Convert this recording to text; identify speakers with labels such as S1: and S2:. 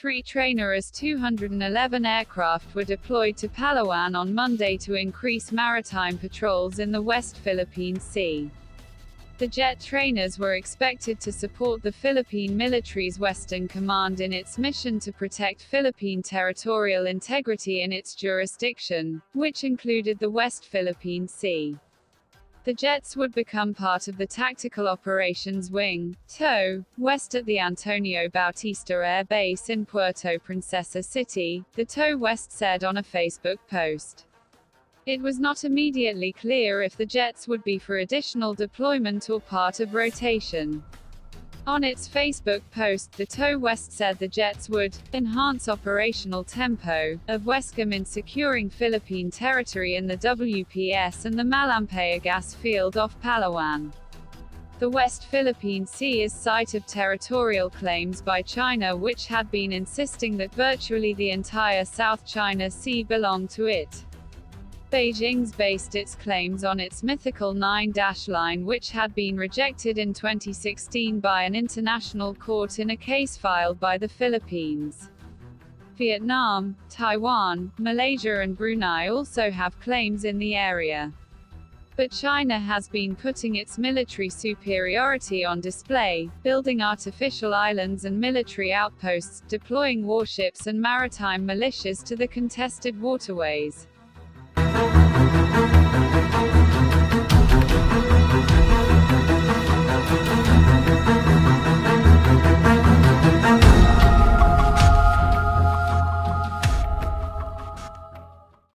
S1: three trainer AS-211 aircraft were deployed to Palawan on Monday to increase maritime patrols in the West Philippine Sea. The jet trainers were expected to support the Philippine military's Western Command in its mission to protect Philippine territorial integrity in its jurisdiction, which included the West Philippine Sea. The jets would become part of the Tactical Operations Wing, TOW, west at the Antonio Bautista Air Base in Puerto Princesa City, the TOW West said on a Facebook post. It was not immediately clear if the jets would be for additional deployment or part of rotation. On its Facebook post, the TOW West said the jets would enhance operational tempo of WESCOM in securing Philippine territory in the WPS and the Malampaya gas field off Palawan. The West Philippine Sea is site of territorial claims by China which had been insisting that virtually the entire South China Sea belonged to it. Beijing's based its claims on its mythical nine-dash line which had been rejected in 2016 by an international court in a case filed by the Philippines. Vietnam, Taiwan, Malaysia and Brunei also have claims in the area. But China has been putting its military superiority on display, building artificial islands and military outposts, deploying warships and maritime militias to the contested waterways. Thank you.